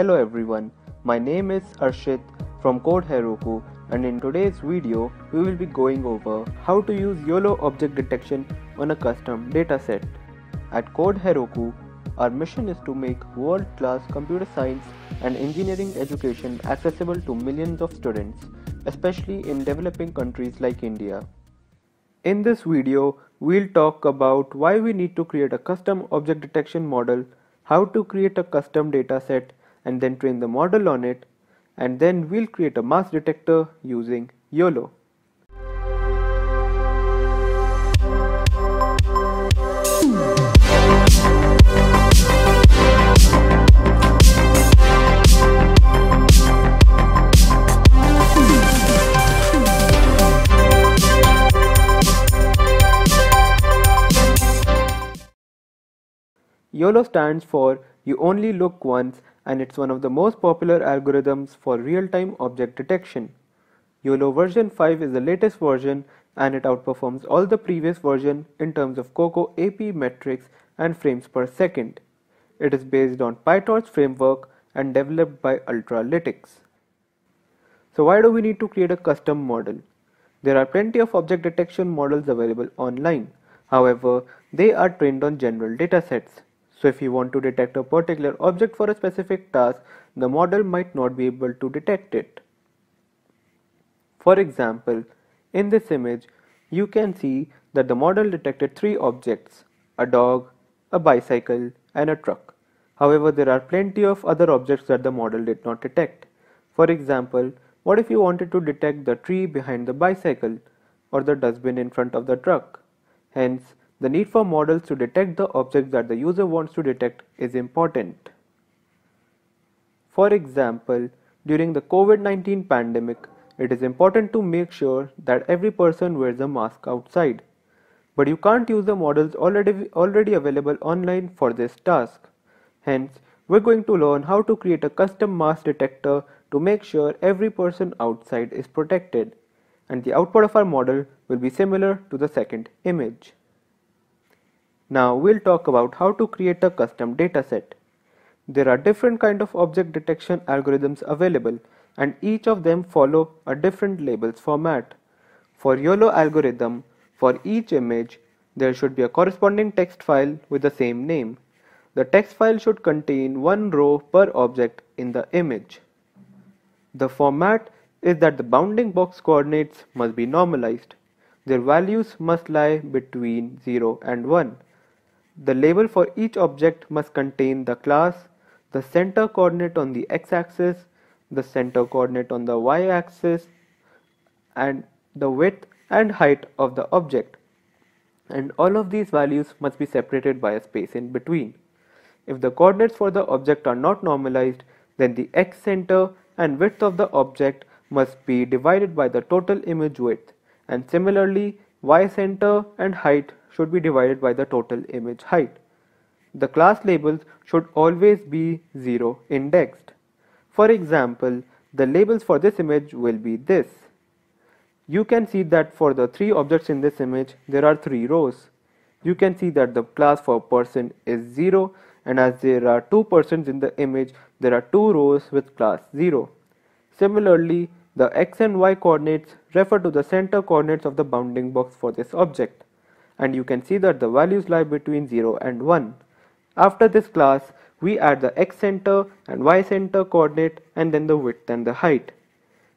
Hello everyone, my name is Arshit from Code Heroku and in today's video we will be going over how to use YOLO object detection on a custom dataset. At Code Heroku, our mission is to make world-class computer science and engineering education accessible to millions of students, especially in developing countries like India. In this video, we'll talk about why we need to create a custom object detection model, how to create a custom dataset and then train the model on it, and then we'll create a mask detector using YOLO. YOLO stands for You Only Look Once and it's one of the most popular algorithms for real-time object detection. YOLO version 5 is the latest version and it outperforms all the previous version in terms of COCO AP metrics and frames per second. It is based on PyTorch framework and developed by Ultralytics. So why do we need to create a custom model? There are plenty of object detection models available online. However, they are trained on general datasets. So if you want to detect a particular object for a specific task, the model might not be able to detect it. For example, in this image, you can see that the model detected three objects, a dog, a bicycle, and a truck. However, there are plenty of other objects that the model did not detect. For example, what if you wanted to detect the tree behind the bicycle or the dustbin in front of the truck? Hence, the need for models to detect the objects that the user wants to detect is important. For example, during the COVID-19 pandemic, it is important to make sure that every person wears a mask outside. But you can't use the models already, already available online for this task. Hence, we're going to learn how to create a custom mask detector to make sure every person outside is protected. And the output of our model will be similar to the second image. Now we'll talk about how to create a custom dataset. There are different kind of object detection algorithms available and each of them follow a different labels format. For YOLO algorithm, for each image, there should be a corresponding text file with the same name. The text file should contain one row per object in the image. The format is that the bounding box coordinates must be normalized. Their values must lie between 0 and 1. The label for each object must contain the class, the center coordinate on the x-axis, the center coordinate on the y-axis, and the width and height of the object. And all of these values must be separated by a space in between. If the coordinates for the object are not normalized, then the x center and width of the object must be divided by the total image width. And similarly, y center and height should be divided by the total image height. The class labels should always be 0 indexed. For example, the labels for this image will be this. You can see that for the three objects in this image, there are three rows. You can see that the class for person is 0 and as there are two persons in the image, there are two rows with class 0. Similarly, the x and y coordinates refer to the center coordinates of the bounding box for this object and you can see that the values lie between 0 and 1. After this class, we add the x center and y center coordinate and then the width and the height.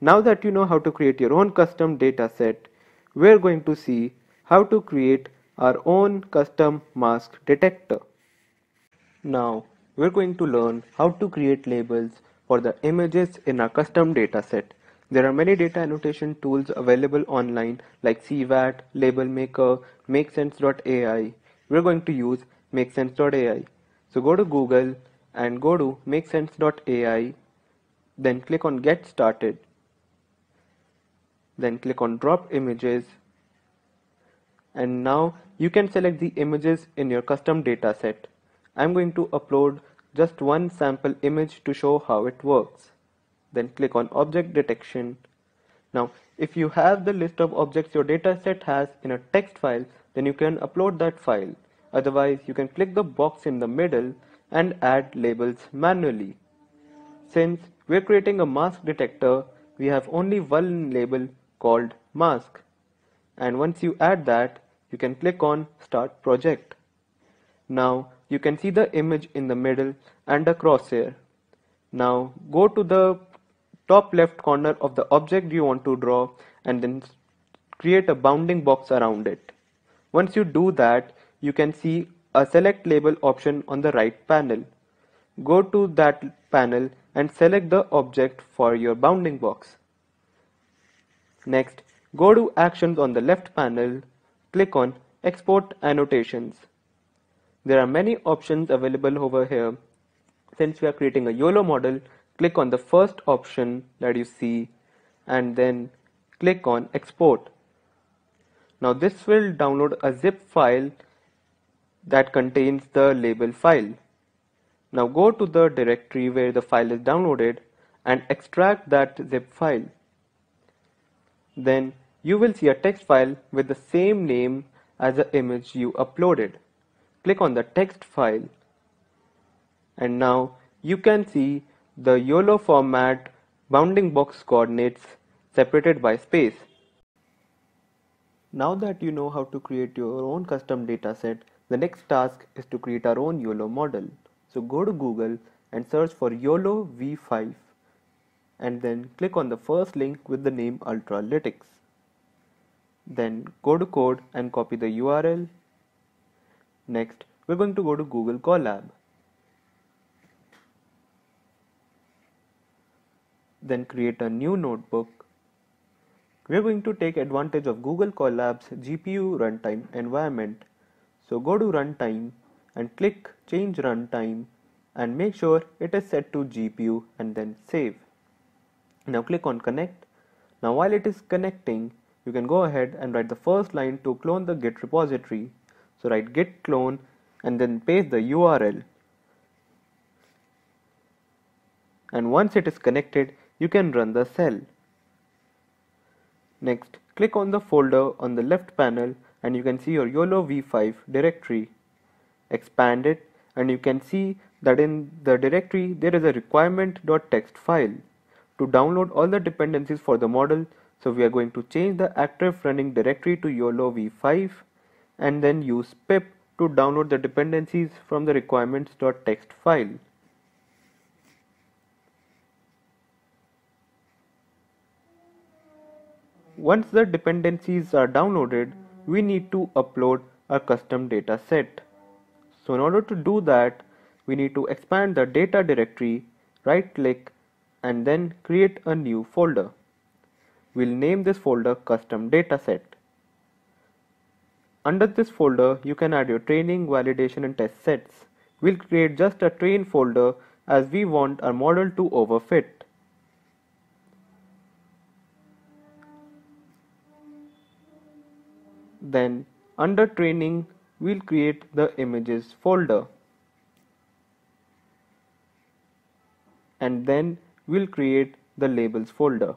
Now that you know how to create your own custom data set, we're going to see how to create our own custom mask detector. Now, we're going to learn how to create labels for the images in our custom data set. There are many data annotation tools available online like CVAT, LabelMaker, MakeSense.ai. We're going to use MakeSense.ai. So go to Google and go to MakeSense.ai. Then click on Get Started. Then click on Drop Images. And now you can select the images in your custom dataset. I'm going to upload just one sample image to show how it works then click on object detection now if you have the list of objects your dataset has in a text file then you can upload that file otherwise you can click the box in the middle and add labels manually Since we're creating a mask detector, we have only one label called mask. And once you add that, you can click on start project. Now you can see the image in the middle and a crosshair. Now go to the top left corner of the object you want to draw and then create a bounding box around it. Once you do that, you can see a select label option on the right panel. Go to that panel and select the object for your bounding box. Next, go to actions on the left panel, click on export annotations. There are many options available over here. Since we are creating a YOLO model, click on the first option that you see and then click on export. Now this will download a zip file that contains the label file. Now go to the directory where the file is downloaded and extract that zip file. Then you will see a text file with the same name as the image you uploaded click on the text file and now you can see the YOLO format bounding box coordinates separated by space. Now that you know how to create your own custom dataset, the next task is to create our own YOLO model. So go to Google and search for YOLO V5 and then click on the first link with the name Ultralytics. Then go to code and copy the URL Next, we're going to go to Google Colab. Then create a new notebook. We're going to take advantage of Google Colab's GPU runtime environment. So go to runtime and click change runtime and make sure it is set to GPU and then save. Now click on connect. Now while it is connecting, you can go ahead and write the first line to clone the git repository so write git clone and then paste the URL. And once it is connected, you can run the cell. Next, click on the folder on the left panel and you can see your YOLO v5 directory. Expand it and you can see that in the directory there is a requirement.txt file to download all the dependencies for the model. So we are going to change the active running directory to YOLO v5 and then use pip to download the dependencies from the requirements.txt file. Once the dependencies are downloaded, we need to upload a custom data set. So in order to do that, we need to expand the data directory, right click and then create a new folder. We'll name this folder custom dataset. Under this folder, you can add your training, validation and test sets. We'll create just a train folder as we want our model to overfit. Then under training, we'll create the images folder. And then we'll create the labels folder.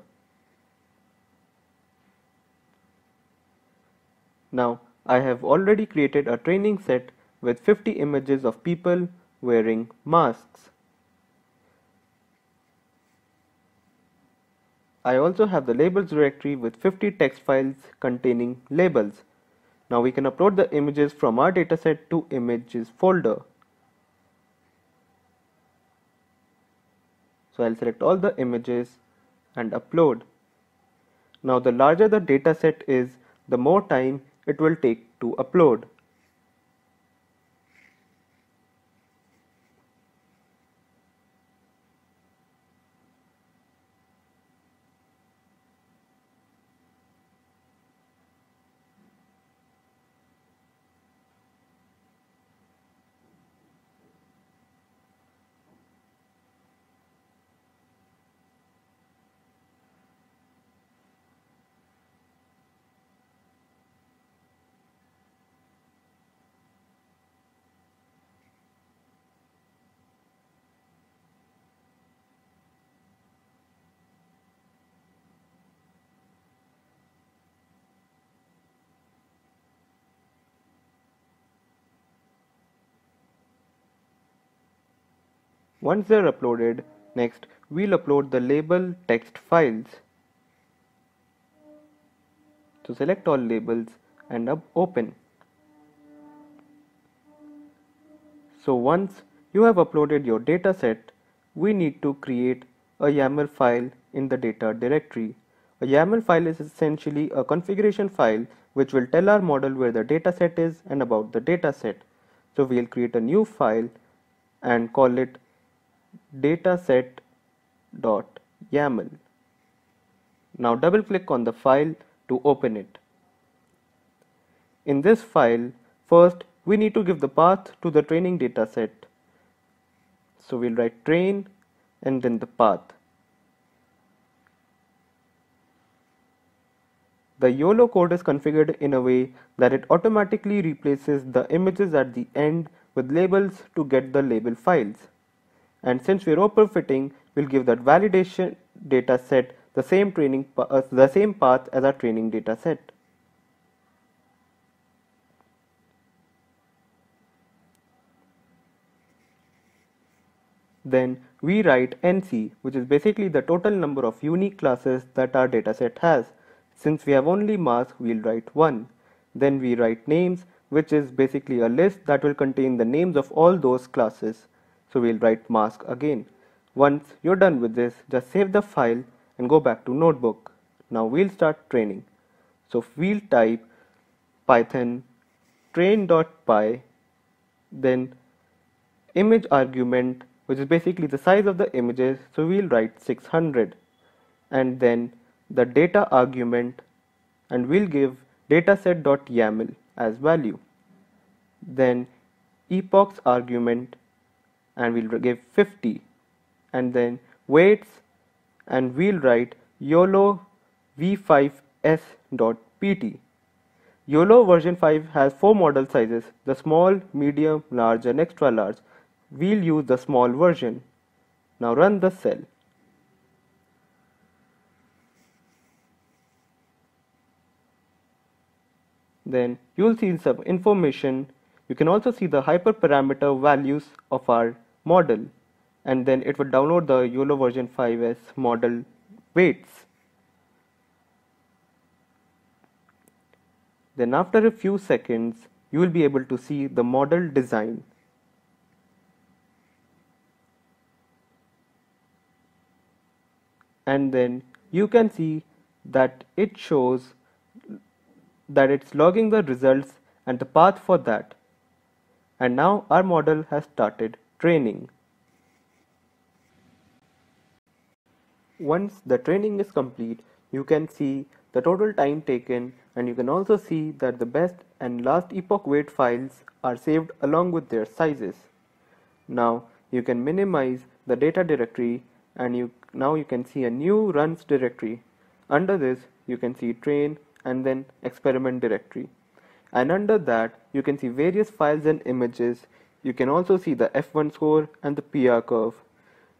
Now I have already created a training set with 50 images of people wearing masks. I also have the labels directory with 50 text files containing labels. Now we can upload the images from our dataset to images folder. So I'll select all the images and upload. Now the larger the dataset is, the more time it will take to upload. Once they're uploaded, Next, we'll upload the label text files. So select all labels and open. So once you have uploaded your dataset, we need to create a YAML file in the data directory. A YAML file is essentially a configuration file which will tell our model where the dataset is and about the dataset. So we'll create a new file and call it dataset.yaml. Now double click on the file to open it. In this file, first we need to give the path to the training dataset. So we'll write train and then the path. The YOLO code is configured in a way that it automatically replaces the images at the end with labels to get the label files. And since we're overfitting, we'll give that validation data set the same training uh, the same path as our training data set. Then we write NC which is basically the total number of unique classes that our dataset has. Since we have only mask, we'll write 1. Then we write names which is basically a list that will contain the names of all those classes. So we'll write mask again. Once you're done with this, just save the file and go back to notebook. Now we'll start training. So we'll type python train.py then image argument which is basically the size of the images so we'll write 600 and then the data argument and we'll give dataset.yaml as value then epochs argument and we'll give 50 and then weights and we'll write YOLO v5s.pt. YOLO version 5 has four model sizes the small, medium, large and extra large. We'll use the small version. Now run the cell. Then you'll see some information. You can also see the hyperparameter values of our model and then it would download the YOLO version 5s model weights. Then after a few seconds, you will be able to see the model design. And then you can see that it shows that it's logging the results and the path for that. And now our model has started training. Once the training is complete, you can see the total time taken and you can also see that the best and last epoch weight files are saved along with their sizes. Now you can minimize the data directory and you now you can see a new runs directory. Under this you can see train and then experiment directory. And under that you can see various files and images. You can also see the F1 score and the PR curve.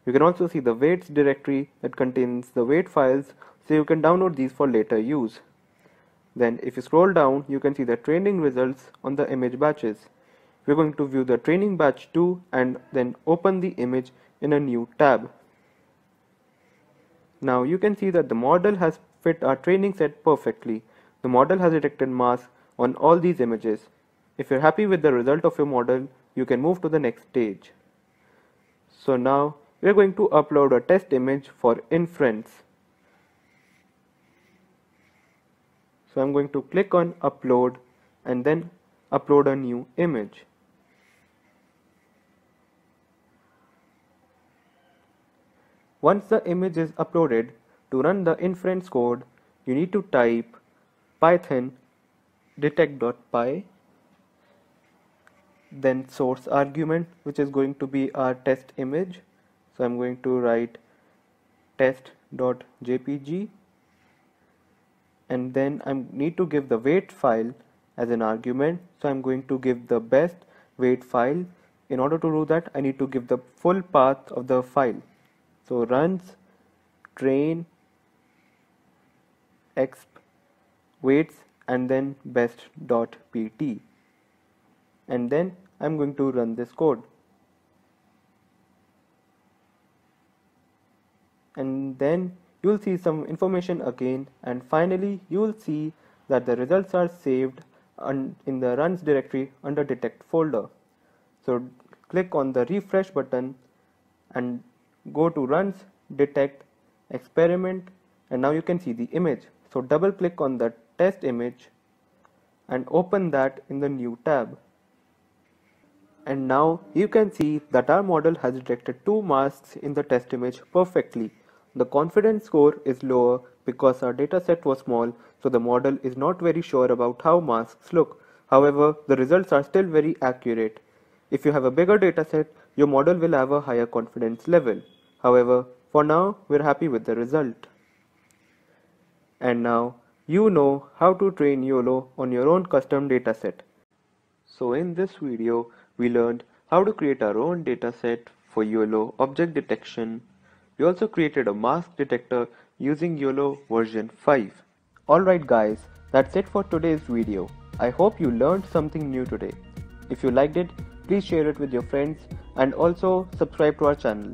You can also see the weights directory that contains the weight files so you can download these for later use. Then if you scroll down you can see the training results on the image batches. We're going to view the training batch 2 and then open the image in a new tab. Now you can see that the model has fit our training set perfectly. The model has detected mask on all these images. If you're happy with the result of your model, you can move to the next stage. So now we are going to upload a test image for inference. So I'm going to click on upload and then upload a new image. Once the image is uploaded, to run the inference code, you need to type python detect.py then source argument which is going to be our test image. So I'm going to write test.jpg and then I need to give the weight file as an argument. So I'm going to give the best weight file. In order to do that I need to give the full path of the file. So runs train exp weights and then best.pt and then I'm going to run this code and then you'll see some information again and finally you'll see that the results are saved in the runs directory under detect folder. So click on the refresh button and go to runs detect experiment and now you can see the image. So double click on the test image and open that in the new tab. And now you can see that our model has detected two masks in the test image perfectly. The confidence score is lower because our dataset was small so the model is not very sure about how masks look. However, the results are still very accurate. If you have a bigger dataset, your model will have a higher confidence level. However, for now, we're happy with the result. And now, you know how to train YOLO on your own custom dataset. So in this video, we learned how to create our own dataset for YOLO object detection. We also created a mask detector using YOLO version 5. Alright guys, that's it for today's video. I hope you learned something new today. If you liked it, please share it with your friends and also subscribe to our channel.